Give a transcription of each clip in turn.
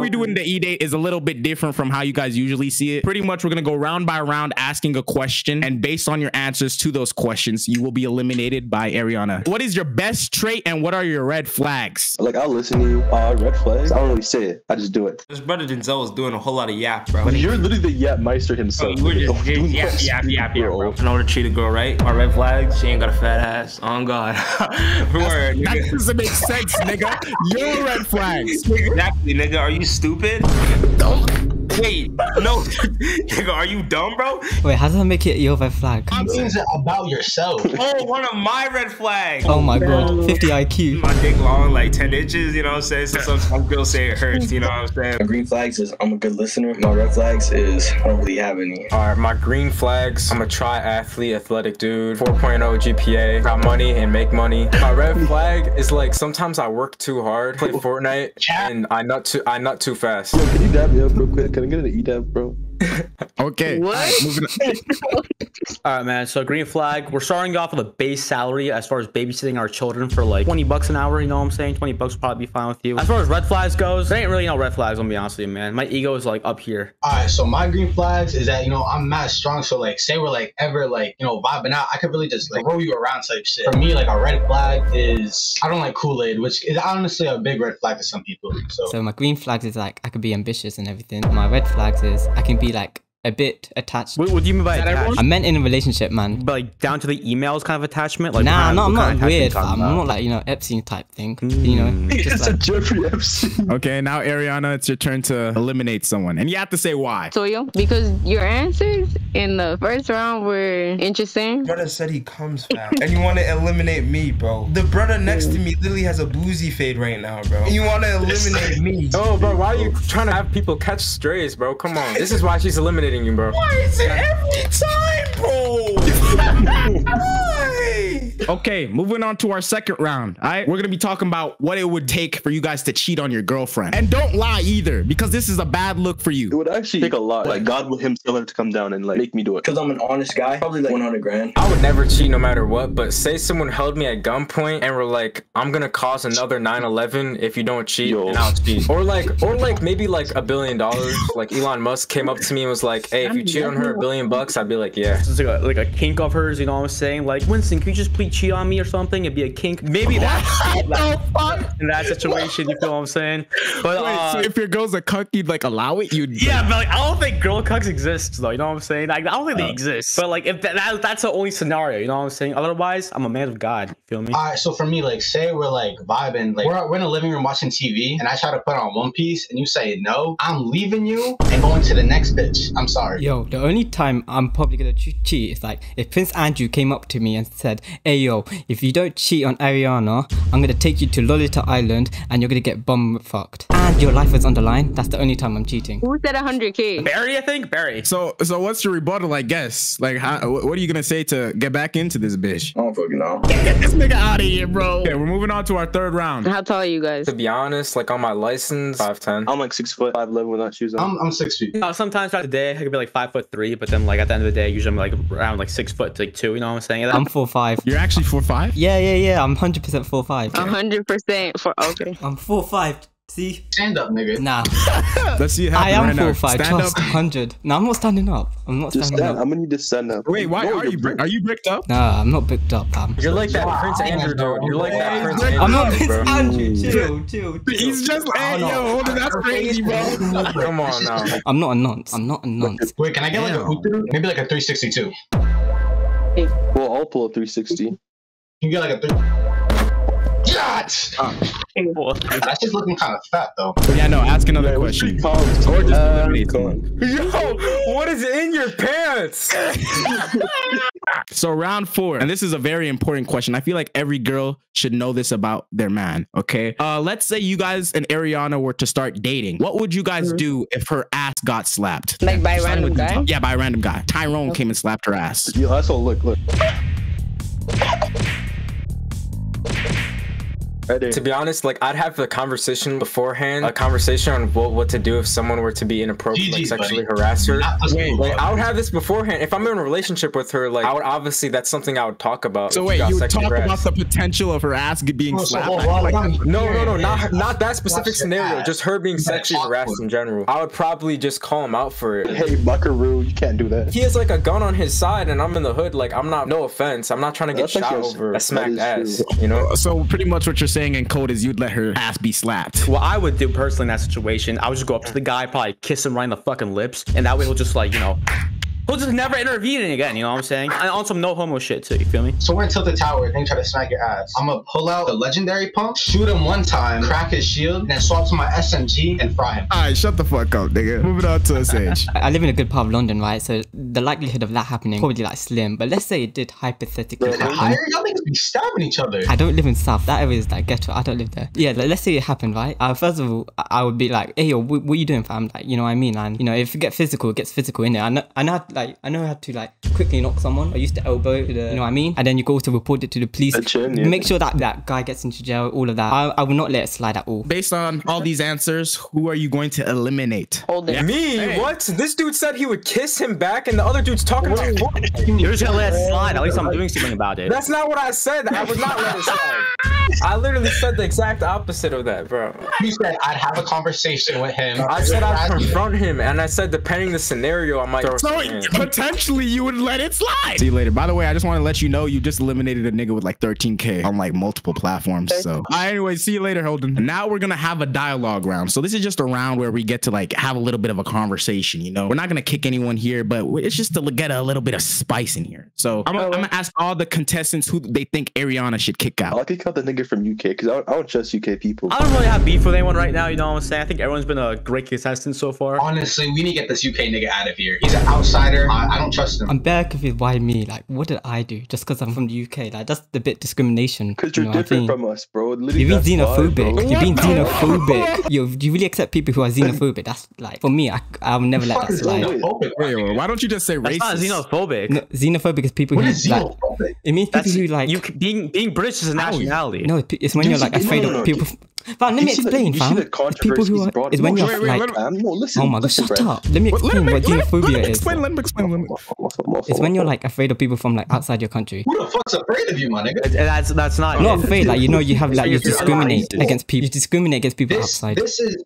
we doing the E date is a little bit different from how you guys usually see it. Pretty much, we're gonna go round by round asking a question, and based on your answers to those questions, you will be eliminated by Ariana. What is your best trait and what are your red flags? Like I'll listen to you. Uh, red flags. I don't really say it. I just do it. This brother Denzel was doing a whole lot of yap, bro. But you're literally the yap meister Oh, himself. you were just Don't do yap, this, yap, yap, yap, bro. bro. I know to treat a girl right. My red flag, she ain't got a fat ass. On God. Word, That doesn't make sense, nigga. Your red flags. Exactly, nigga. Are you stupid? Wait, no, nigga, are you dumb, bro? Wait, how does that make it your red flag? Things about yourself. Oh, one of my red flags. Oh my god, 50 IQ. My dick long, like 10 inches, you know what I'm saying? So some girls say it hurts, you know what I'm saying? My green flags is I'm a good listener. My red flags is I don't really have any. All right, my green flags. I'm a triathlete, athletic dude. 4.0 GPA. Got money and make money. My red flag is like sometimes I work too hard, play Fortnite, and I nut too. I nut too fast. Yo, can you dab me up real quick? Can I get an E dab, bro? Okay. What? All right, moving on. All right, man. So green flag. We're starting off with a base salary as far as babysitting our children for like 20 bucks an hour. You know what I'm saying? 20 bucks would probably be fine with you. As far as red flags goes, there ain't really no red flags. I'm gonna be honest with you, man. My ego is like up here. All right, so my green flags is that you know I'm mad strong. So like, say we're like ever like you know vibing out, I could really just like roll you around type shit. For me, like a red flag is I don't like Kool Aid, which is honestly a big red flag to some people. So, So my green flags is like I could be ambitious and everything. My red flags is I can be like a bit attached. What, what do you mean by attached? I meant in a relationship, man. But like down to the emails kind of attachment? Like nah, what no, kind I'm of- what kind not weird, fam. I'm talking not like you know Epstein type thing. You hmm. know, just it's a Jeffrey Epstein. Okay, now Ariana, it's your turn to eliminate someone, and you have to say why. Toyo, because your answers in the first round were interesting. Brother said he comes fast, and you want to eliminate me, bro. The brother next to me literally has a boozy fade right now, bro. You want to eliminate me? Oh, bro, why are you trying to have people catch strays, bro? Come on. This is why she's eliminating you, bro. Why is it every time, bro? Why? Okay, moving on to our second round. All right, we're gonna be talking about what it would take for you guys to cheat on your girlfriend, and don't lie either, because this is a bad look for you. It would actually take a lot. Like God will himself have to come down and like make me do it. Cause I'm an honest guy. Probably like 100 grand. I would never cheat no matter what, but say someone held me at gunpoint and were like, I'm gonna cause another 9-11 if you don't cheat, Yo. and I'll cheat. Or like or like maybe like a billion dollars. Like Elon Musk came up to me and was like, Hey, if you cheat on her a billion bucks, I'd be like, Yeah. It's like a, like a kink of hers, you know what I'm saying? Like, Winston, can you just please cheat on me or something? It'd be a kink. Maybe that's in that situation, you feel what I'm saying? But Wait, uh, so if your girl's a cuck, you'd like allow it? You'd yeah, but like, I don't think girl cucks exist though. You know what I'm saying? Like, I don't think Uh. they exist. But like, if that, that that's the only scenario, you know what I'm saying? Otherwise, I'm a man of God. You feel me? all right, so for me, like say we're like vibing, like we're, we're in a living room watching TV, and I try to put on One Piece, and you say no, I'm leaving you and going to the next bitch. I'm sorry. Yo, the only time I'm probably gonna che- cheat is like if Prince Andrew came up to me and said, "Hey yo, if you don't cheat on Ariana, I'm gonna take you to Lolita Island and you're gonna get bum fucked, and your life is on the line." That's the only time I'm cheating. Who said 100k? Barry, I think Barry. So, so what's your rebuttal? I guess. Like, how, what are you gonna say to get back into this bitch? I don't fucking know. Get this nigga out of here, bro. Okay, we're moving on to our third round. How tall are you guys? To be honest, like on my license, 5'10. I'm like six foot, five eleven without shoes on. I'm, I'm six feet. Uh, sometimes throughout the day, I could be like five foot three, but then like at the end of the day, usually I'm like around like six foot to like two. You know what I'm saying? I'm four five. You're actually four five. Yeah, yeah, yeah. I'm hundred percent four five. 100% for okay. I'm four five. See? Stand up, nigga. Nah, Let's see. How it happen I am right now. four five. Stand Trust up. hundred. No, I'm not standing up. I'm not Just standing stand. up. I'm gonna need to stand up. Wait, why No, are you're you? Bri- brick- are you bricked up? Nah, I'm not bricked up, fam. You're like that Prince Andrew dude. You're like that Prince Andrew I'm not dude, Prince bro. Andrew. Chill, chill, chill. He's just hey, yo, hold on, that's crazy, bro. Come on now. I'm not a nonce. I'm not a nonce. Wait, can I get like a hoop Maybe like a 362. Well, I'll pull a 360. You can get like a three. Yacht! That's just looking kind of fat though. Yeah, no. Ask another question. Or just eliminate someone. Yo, what is in your pants? So round four, and this is a very important question. I feel like every girl should know this about their man. Okay. Uh, let's say you guys and Ariana were to start dating. What would you guys do if her ass got slapped? Like by a random guy? Yeah, by a random guy. Tyrone came and slapped her ass. Yo, that's all. Look, look. To be honest, like I'd have the conversation beforehand, a conversation on what, what to do if someone were to be inappropriate, like sexually harass her. Not Wait, like. I would have this beforehand. If I'm in a relationship with her, like I would obviously that's something I would talk about. So wait, you would sexually talk about the potential of her ass being Oh, slapped. hold I feel like. No, no, no, not not that specific scenario. ass. Just her being sexually harassed in general. I would probably just call him out for it. Hey, Buckaroo, you can't do that. He has like a gun on his side, and I'm in the hood. Like I'm not. No offense, I'm not trying to get That's shot actually- over a that smacked ass. true. You know. So pretty much what you're saying in code is you'd let her ass be slapped. What I would do personally in that situation, I would just go up to the guy, probably kiss him right in the fucking lips, and that way he'll just like, you know, he'll just never intervene again. You know what I'm saying? And on some no homo shit too. You feel me? So we're in Tilted Tower. And they try to smack your ass. I'm gonna pull out the legendary pump, shoot him one time, crack his shield, and then swap to my SMG and fry him. All right, shut the fuck up, nigga. Moving on to a sage. I I live in a good part of London, right? So the likelihood of that happening probably like slim. But let's say it did hypothetically Bro, happen. Higher, y'all niggas be stabbing each other. I don't live in South. That area is like ghetto. I don't live there. Yeah, like, let's say it happened, right? Uh, first of all, I- I would be like, "Hey, yo, what, what you doing, fam?" Like, you know what I mean? And you know, if you get physical, it gets physical in there. I know, I know, how to, like, I know how to like quickly knock someone. I used to elbow, the, you know what I mean? And then you go to report it to the police. The chin, yeah. Make sure that that guy gets into jail. All of that. I, I will not let it slide at all. Based on all these answers, who are you going to eliminate? Hold it. Me? Hey. What? This dude said he would kiss him back, and the other dude's talking about. You're just gonna let it slide. At least I'm doing something about it. That's not what I said. I would not let it slide. I literally said the exact opposite of that, bro. You said I'd have a conversation with him. I said I'd confront him, and I said depending the scenario, I might. Throw So something in. potentially you would let it slide. See you later. By the way, I just want to let you know you just eliminated a nigga with like 13k on like multiple platforms. So All right, anyway, see you later, Holden. Now we're gonna have a dialogue round. So this is just a round where we get to like have a little bit of a conversation. You know, we're not gonna kick anyone here, but it's just to get a little bit of spice in here. So I'm, gonna- I'm gonna ask all the contestants who they think Ariana should kick out. I out. like to the nigga from UK because I, don't- I don't trust UK people. I don't really have beef with anyone right now. You know what I'm saying? I think everyone's been a great contestant so far. Honestly, we need to get this UK nigga out of here. He's an outsider. I, I don't trust him. I'm bare confused. Why me? Like, what did I do? Just because I'm from the UK? Like, that's a bit discrimination. Because you you're know different from us, bro. Literally, You're being that's why, xenophobic. You're being xenophobic. Yo, do you really accept people who are xenophobic? That's like for me. I I'll never let that slide. xenophobic, Wait, wait, why don't you just say That's not racist? xenophobic. No, xenophobic is people What who is like. xenophobic? It means people That's who like. You being being British is a nationality. no, it's when you're like see- no, afraid no, of people. Fam, let me see the- explain, you see fam. the It's people who are. brought- Is when you're wait, wait, like. let me- Fam, no, listen, Oh my god, shut up. Let me explain what let him, let xenophobia is. explain. Let him explain. Let him. It's when you're like afraid of people from like outside your country. Who the fuck's afraid of you, my nigga? That's that's not. Not afraid, like you know, you have like you discriminate against people. You discriminate against people This, outside. this is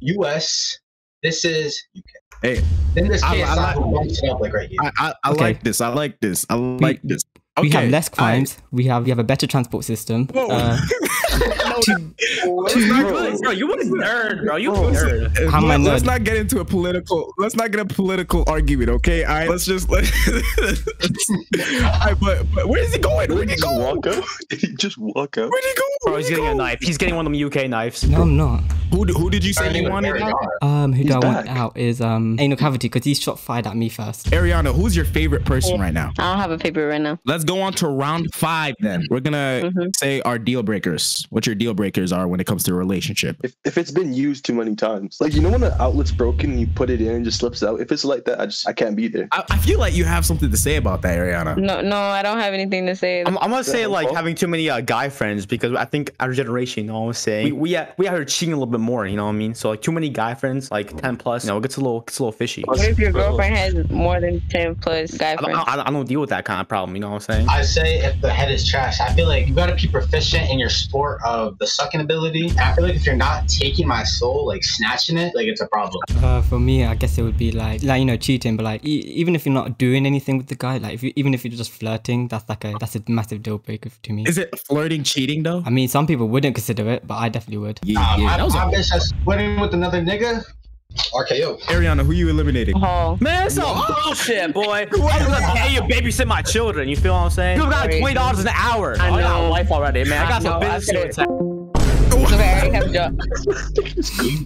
US. This is UK. Hey, Then this I- KSI I like- who bumps it up like right here. I, I, I Okay. like this. I like this. I like this. We have Okay, less I- crimes. We have we have a better transport system. Uh, Whoa. Uh, Bro, you a nerd, bro. You a nerd. How am I Let- Let's not get into a political. Let's not get a political argument, okay? All right, let's just. Let, All right, but, but where is he going? Where'd he Did he go? walk out? Did he just walk out? Where'd he go? Bro, Where'd he's he getting a knife. He's getting one of them UK knives. no, I'm not. Who, who did you say Turning you wanted out? Um, who He's do I want out is um anal cavity because he shot fired at me first. Ariana, who's your favorite person right now? I don't have a favorite right now. Let's go on to round five then. We're gonna Mhm. say our deal breakers. What's your deal breakers are when it comes to a relationship. If, if it's been used too many times, like you know when the outlet's broken and you put it in and it just slips out. If it's like that, I just I can't be there. I, I feel like you have something to say about that, Ariana. No, no, I don't have anything to say. I'm, I'm gonna say Yeah, like well- having too many uh, guy friends because I think our generation, you know what I'm saying, we we, uh, we out here cheating a little bit more, you know what I mean? So like too many guy friends, like 10 plus, you know, it gets a little gets a little fishy. What if your girlfriend has more than ten plus guy I don't, friends? I, I don't deal with that kind of problem, you know what I'm saying? I say if the head is trash, I feel like you gotta be proficient in your sport of the sucking ability. I feel like if you're not taking my soul, like snatching it, like it's a problem. Uh, for me, I guess it would be like like you know cheating, but like e- even if you're not doing anything with the guy, like if you, even if you're just flirting, that's like a that's a massive deal breaker to me. Is it flirting cheating though? I mean, some people wouldn't consider it, but I definitely would. Yeah, Um, yeah. I, That was my a, bitch that's splitting with another nigga. RKO. Ariana, who you eliminating? Hall. Uh-huh. Man, that's some bullshit, boy. I'm gonna pay you babysit my children. You feel what I'm saying? You got like twenty dollars an hour. I Oh, I got a know. wife already, man. I got I some know, business to attend. I already have a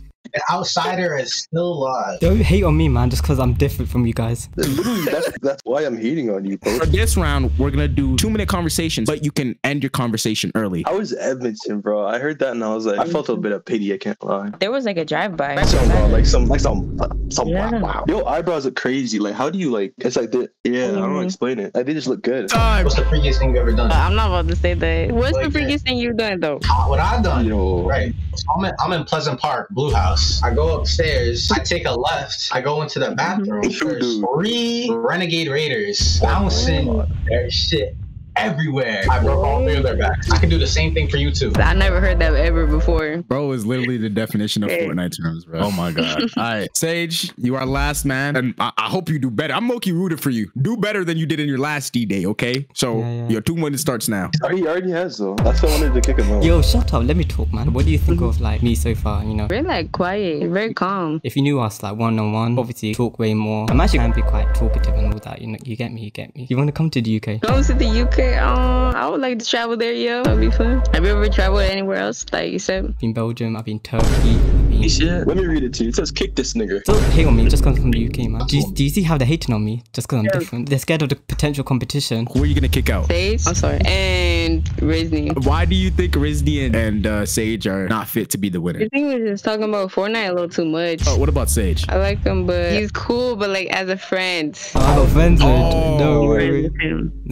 job. The outsider is still alive. Don't hate on me, man, just because I'm different from you guys. Literally, that's, that's why I'm hating on you, bro. For this round, we're gonna do two minute conversations, but you can end your conversation early. I was Edmonton, bro. I heard that and I was like, I felt a bit of pity. I can't lie. There was like a drive by. Some, like some, like some, some. Yeah. Wow, wow. Yo, eyebrows look crazy. Like, how do you like? It's like, the, yeah, I don't know how to explain it. Like, they just look good. Time. What's the freakiest thing you've ever done? I'm not about to say that. What's the Like that. freakiest thing you've done though? Uh, what I've done, Yo. right? So I'm in, I'm in Pleasant Park, Blue House. I go upstairs. I take a left. I go into the bathroom. There's three renegade raiders bouncing their shit everywhere. I broke all three of their backs. I can do the same thing for you too. I never heard that ever before. Bro is literally the definition of Hey. Fortnite terms, bro. Oh my god. All right, Sage, you are last man, and I, I hope you do better. I'm lowkey rooted for you. Do better than you did in your last D day, okay? So Yeah, yeah. your two minutes starts now. Already, already has though. That's why I wanted to kick him out. Yo, shut up. Let me talk, man. What do you think of like me so far? You know, We're like quiet, very calm. if you knew us like one on one, obviously talk way more. I'm actually can be quite talkative and all that. You know, you get me. You get me. You want to come to the UK? Go to the UK. Um, I would like to travel there, yo. That'd be fun. Have you ever traveled anywhere else? Like you said. I've been Belgium. I've been Turkey. I've. Let me read it to you. It says, "Kick this nigga." Don't hate on me just because I'm from the UK, man. Do you, do you see how they're hating on me just because I'm different? They're scared of the potential competition. Who are you gonna kick out? Sage. I'm sorry. And Rizney. Why do you think Rizni and, and uh, Sage are not fit to be the winner? I think we was just talking about Fortnite a little too much. Oh, what about Sage? I like him, but he's cool. But like as a friend, Oh, I got offended. Oh. no way. friends with him.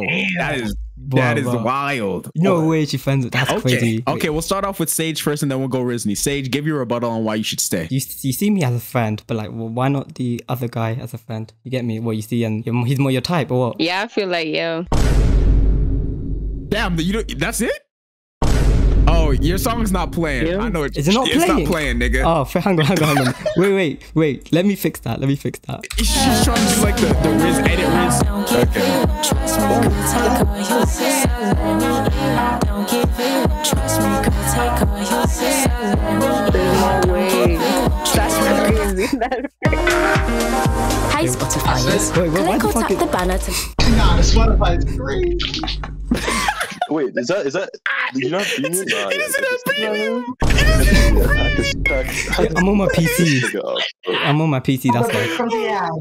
No way. Wow, that is that is Wow. wild. No way she friends with That's Okay, crazy. okay, we'll start off with Sage first, and then we'll go Risney. Sage, give your rebuttal on why you should stay. You, you see me as a friend, but like, well, why not the other guy as a friend? You get me? What you see, and he's more your type, or what? Yeah, I feel like yo. Damn, you don't, that's it. Oh, your song's not playing. Yeah. I know it. Is it not it's playing? not playing, nigga. Oh, f- hang on, hang on, hang on. wait, wait, wait. Let me fix that. Let me fix that. She's trying to do like the, the Riz edit Riz. Okay. There's no way. That's crazy. That's Hey Spotifyers, Wait, wait, why click the or tap the banner to Nah, the Spotify is great. Wait, is that is that? Ah, did you not premium? Nah, It isn't a premium. yeah, hack this- hack- hack I'm on my PC. nigga up, bro. I'm on my PC. That's why. From the ads.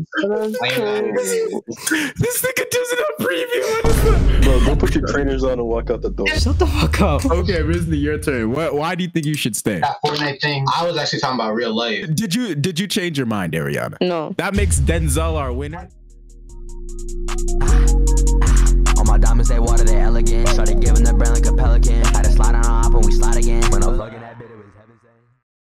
This nigga doesn't have preview. What is that? Bro, go put your trainers on and walk out the door. Shut the fuck up. Okay, Rizni, your turn. What? Why do you think you should stay? That Fortnite thing. I was actually talking about real life. Did you did you change your mind, Ariana? no. That makes Denzel our winner diamonds, they water, they elegant. Started giving the brand like a pelican. Had to slide on our up and we slide again. When I'm